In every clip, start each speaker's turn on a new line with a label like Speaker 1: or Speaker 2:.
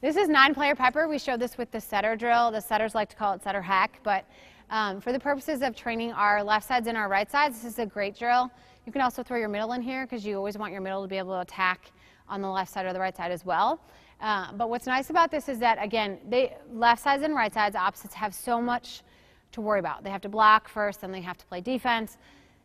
Speaker 1: This is nine-player pepper. We showed this with the setter drill. The setters like to call it setter hack, but um, for the purposes of training our left sides and our right sides, this is a great drill. You can also throw your middle in here because you always want your middle to be able to attack on the left side or the right side as well. Uh, but what's nice about this is that, again, they, left sides and right sides, opposites, have so much to worry about. They have to block first, then they have to play defense,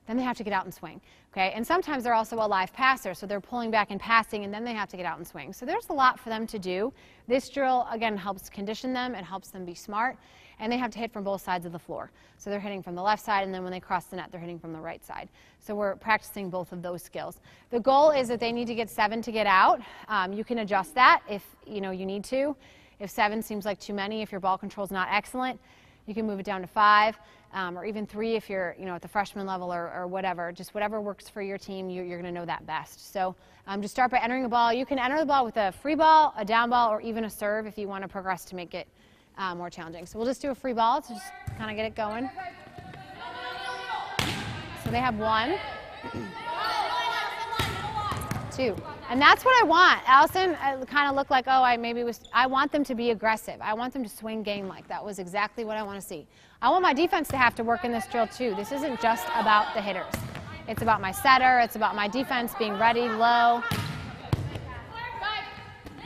Speaker 1: then they have to get out and swing. Okay? And sometimes they're also a live passer, so they're pulling back and passing, and then they have to get out and swing. So there's a lot for them to do. This drill, again, helps condition them. It helps them be smart and they have to hit from both sides of the floor. So they're hitting from the left side, and then when they cross the net, they're hitting from the right side. So we're practicing both of those skills. The goal is that they need to get seven to get out. Um, you can adjust that if you know you need to. If seven seems like too many, if your ball control is not excellent, you can move it down to five. Um, or even three if you're you know, at the freshman level or, or whatever. Just whatever works for your team, you, are going to know that best. So um, just start by entering a ball. You can enter the ball with a free ball, a down ball, or even a serve if you want to progress to make it uh, more challenging. So we'll just do a free ball to just kind of get it going. So they have one, two. And that's what I want. Allison uh, kind of looked like, oh, I maybe was, I want them to be aggressive. I want them to swing game like that was exactly what I want to see. I want my defense to have to work in this drill too. This isn't just about the hitters. It's about my setter. It's about my defense being ready, low,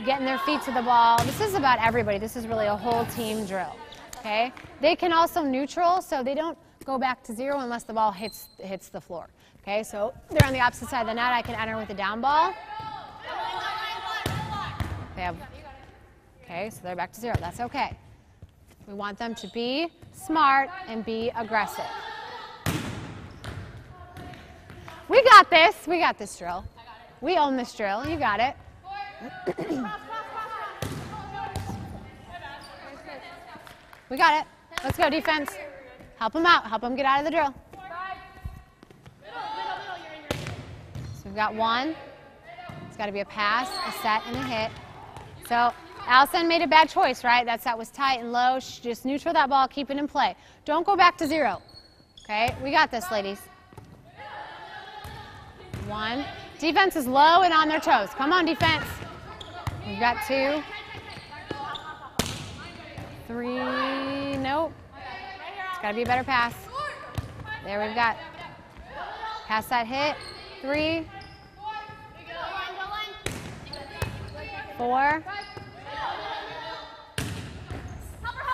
Speaker 1: getting their feet to the ball. This is about everybody. This is really a whole team drill. Okay? They can also neutral, so they don't go back to zero unless the ball hits hits the floor. Okay, so they're on the opposite side of the net. I can enter with a down ball. They have, okay, so they're back to zero. That's okay. We want them to be smart and be aggressive. We got this. We got this drill. We own this drill. You got it. we got it. Let's go, defense. Help them out. Help them get out of the drill. So we've got one. It's got to be a pass, a set, and a hit. So Allison made a bad choice, right? That's that was tight and low. She Just neutral that ball, keep it in play. Don't go back to zero. Okay, we got this, ladies. One. Defense is low and on their toes. Come on, defense. We've got two. Three. Nope. It's got to be a better pass. There we've got. Pass that hit. Three. Four.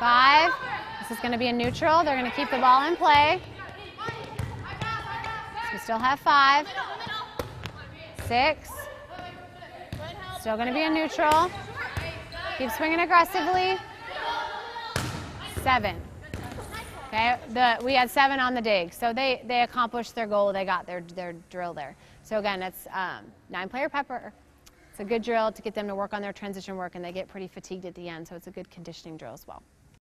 Speaker 1: Five. This is going to be a neutral. They're going to keep the ball in play. So we still have five. Six. Still going to be a neutral. Keep swinging aggressively. Seven. Okay, the, we had seven on the dig. So they, they accomplished their goal. They got their, their drill there. So again, it's um, nine-player pepper. It's a good drill to get them to work on their transition work, and they get pretty fatigued at the end, so it's a good conditioning drill as well.